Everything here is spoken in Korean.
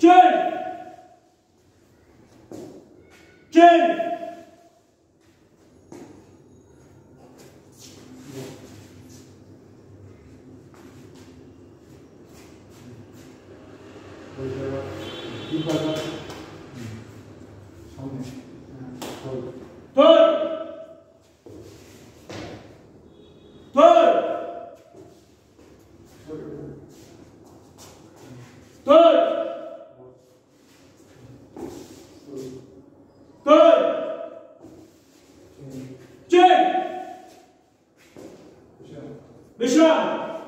J Jen. Third! Alexandre!